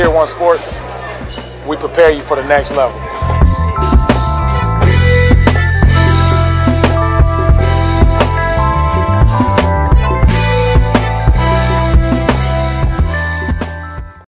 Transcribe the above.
Tier 1 Sports, we prepare you for the next level.